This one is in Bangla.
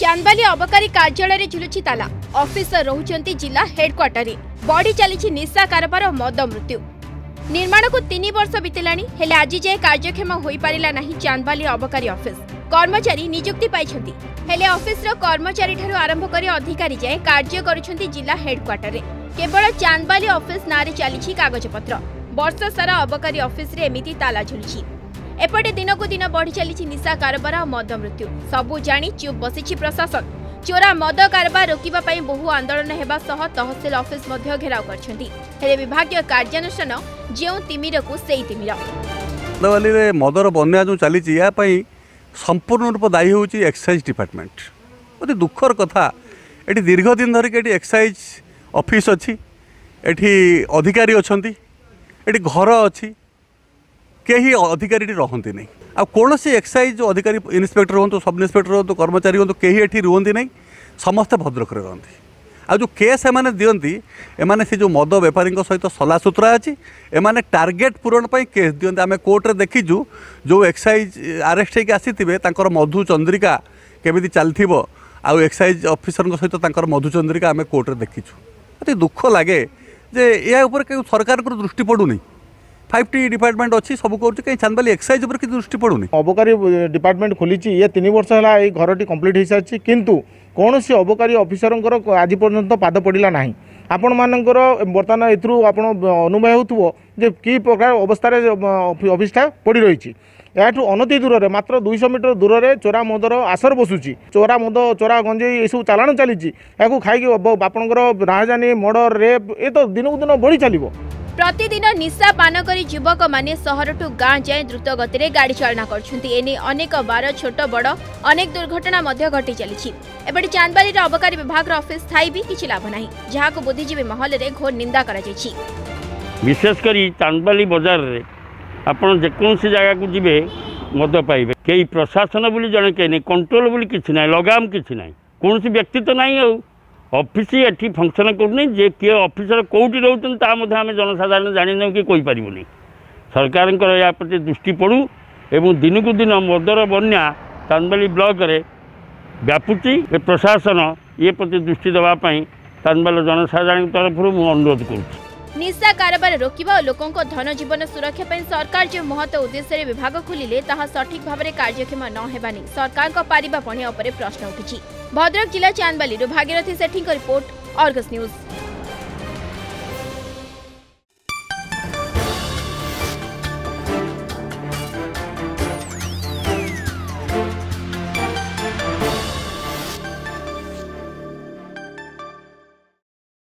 ଚାନ୍ଦବାଲି ଅବକାରୀ କାର୍ଯ୍ୟାଳୟରେ ଝୁଲୁଛି ତାଲା ଅଫିସର ରହୁଛନ୍ତି ଜିଲ୍ଲା ହେଡ୍କ୍ୱାର୍ଟରରେ ବଢ଼ି ଚାଲିଛି ନିଶା କାରବାର ମଦ ମୃତ୍ୟୁ ନିର୍ମାଣକୁ ତିନି ବର୍ଷ ବିତିଲାଣି ହେଲେ ଆଜି ଯାଏ କାର୍ଯ୍ୟକ୍ଷମ ହୋଇପାରିଲା ନାହିଁ ଚାନ୍ଦବାଲି ଅବକାରୀ ଅଫିସ୍ କର୍ମଚାରୀ ନିଯୁକ୍ତି ପାଇଛନ୍ତି ହେଲେ ଅଫିସର କର୍ମଚାରୀଠାରୁ ଆରମ୍ଭ କରି ଅଧିକାରୀ ଯାଏ କାର୍ଯ୍ୟ କରୁଛନ୍ତି ଜିଲ୍ଲା ହେଡ୍କ୍ୱାର୍ଟରରେ କେବଳ ଚାନ୍ଦବାଲି ଅଫିସ୍ ନାଁରେ ଚାଲିଛି କାଗଜପତ୍ର ବର୍ଷ ସାରା ଅବକାରୀ ଅଫିସରେ ଏମିତି ତାଲା ଝୁଲିଛି एपटे दिन को दिन बढ़ी चली निशा कारबार और मद मृत्यु सब जा चुप बस प्रशासन चोरा मद कारबार रोक बहु आंदोलन होगा सह तहसिल अफिस् घेराव कर विभाग कार्यानुषान जो तिमिर को मदर बनिया जो चली संपूर्ण रूप दायी हूँ एक्साइज डिपार्टमेंट अति दुखर कथा ये दीर्घ दिन धरिक एक्साइज अफिस् अच्छी एटी अधिकारी अच्छा ये घर अच्छी କେହି ଅଧିକାରୀ ଏଠି ରହନ୍ତି ନାହିଁ ଆଉ କୌଣସି ଏକ୍ସାଇଜ୍ ଅଧିକାରୀ ଇନ୍ସପେକ୍ଟର ହୁଅନ୍ତୁ ସବ୍ ଇନ୍ସପେକ୍ଟର ହୁଅନ୍ତୁ କର୍ମଚାରୀ ହୁଅନ୍ତୁ କେହି ଏଠି ରୁହନ୍ତି ନାହିଁ ସମସ୍ତେ ଭଦ୍ରକରେ ରହନ୍ତି ଆଉ ଯେଉଁ କେସ୍ ଏମାନେ ଦିଅନ୍ତି ଏମାନେ ସେ ଯେଉଁ ମଦ ବେପାରୀଙ୍କ ସହିତ ସଲାସୁତୁରା ଅଛି ଏମାନେ ଟାର୍ଗେଟ୍ ପୂରଣ ପାଇଁ କେସ୍ ଦିଅନ୍ତି ଆମେ କୋର୍ଟରେ ଦେଖିଛୁ ଯେଉଁ ଏକ୍ସାଇଜ୍ ଆରେଷ୍ଟ ହେଇକି ଆସିଥିବେ ତାଙ୍କର ମଧୁ ଚନ୍ଦ୍ରିକା କେମିତି ଚାଲିଥିବ ଆଉ ଏକ୍ସାଇଜ୍ ଅଫିସରଙ୍କ ସହିତ ତାଙ୍କର ମଧୁ ଚନ୍ଦ୍ରିକା ଆମେ କୋର୍ଟରେ ଦେଖିଛୁ ଅତି ଦୁଃଖ ଲାଗେ ଯେ ଏହା ଉପରେ କେଉଁ ସରକାରଙ୍କର ଦୃଷ୍ଟି ପଡ଼ୁନି ফাইভ টি ডিপার্টমেন্ট অছি সবু করছি কাই চান্দবালি এক্সাইজ উপরে কিছু দৃষ্টি পড়ুনি অবকারী ডিপার্টমেন্ট খোলিছি ইয়ে তিন বর্ষ হল এই ঘরটি কমপ্লিট হয়ে সারিছি কিন্তু কৌশি অবকারী অফিসরঙ্কর আজ পর্যন্ত পাদ পড়া না ଆପଣମାନଙ୍କର ବର୍ତ୍ତମାନ ଏଥିରୁ ଆପଣ ଅନୁଭବ ହେଉଥିବ ଯେ କି ପ୍ରକାର ଅବସ୍ଥାରେ ଅଫିସଟା ପଡ଼ି ରହିଛି ଏହାଠୁ ଅନତି ଦୂରରେ ମାତ୍ର ଦୁଇଶହ ମିଟର ଦୂରରେ ଚୋରା ମଦର ଆସର ବସୁଛି ଚୋରା ମଦ ଚୋରା ଗଞ୍ଜେଇ ଏସବୁ ଚାଲାଣ ଚାଲିଛି ଏହାକୁ ଖାଇକି ଆପଣଙ୍କର ରାହାଜାନୀ ମର୍ଡ଼ର ରେପ୍ ଏ ତ ଦିନକୁ ଦିନ ବଢ଼ି ଚାଲିବ প্রতিদিন নিশা পান করে যুবক মানে সহরঠু গাঁ যায় দ্রুত গতিরে গাড়ি চালনা করছেন এনে অনেক বার ছোট বড় অনেক দুর্ঘটনা মধ্য ঘটি চালিছি এপটে চান্দবাড়ির অবকারী বিভাগের অফিস থাই বি কিছু লাভ না যা বুদ্ধিজীবী মহলরে ঘোর নিন্দা করা যাইছি বিশেষ করে চান্দবালি বজারে আপনার যেকোন জায়গাকে যাবে মদ পাইবে কেই প্রশাসন বলে জনে কে কন্ট্রোল বলে কিছু না লগাম কিছু না কোণী ব্যক্তি তো নাই আউ ଅଫିସ ଏଠି ଫଙ୍କସନ୍ କରୁନି ଯେ କିଏ ଅଫିସର କେଉଁଠି ରହୁଛନ୍ତି ତା ମଧ୍ୟ ଆମେ ଜନସାଧାରଣ ଜାଣିନାହୁଁ କି କହିପାରିବୁନି ସରକାରଙ୍କର ଏହା ପ୍ରତି ଦୃଷ୍ଟି ପଡ଼ୁ ଏବଂ ଦିନକୁ ଦିନ ମଦର ବନ୍ୟା ଚାନ୍ଦବାଲି ବ୍ଲକରେ ବ୍ୟାପୁଛି ଏ ପ୍ରଶାସନ ଇଏ ପ୍ରତି ଦୃଷ୍ଟି ଦେବା ପାଇଁ ଚାନ୍ଦବାଲି ଜନସାଧାରଣଙ୍କ ତରଫରୁ ମୁଁ ଅନୁରୋଧ କରୁଛି ନିଶା କାରବାର ରୋକିବା ଓ ଲୋକଙ୍କ ଧନଜୀବନ ସୁରକ୍ଷା ପାଇଁ ସରକାର ଯେଉଁ ମହତ ଉଦ୍ଦେଶ୍ୟରେ ବିଭାଗ ଖୋଲିଲେ ତାହା ସଠିକ୍ ଭାବରେ କାର୍ଯ୍ୟକ୍ଷମ ନ ହେବା ନେଇ ସରକାରଙ୍କ ପାରିବା ପଣିଆ ଉପରେ ପ୍ରଶ୍ନ ଉଠିଛି भद्रक जिला Chandbali Bhagirathi Sethi report Argus news